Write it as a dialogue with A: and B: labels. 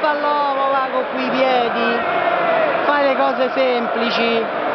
A: va a va con quei piedi, fai le cose semplici.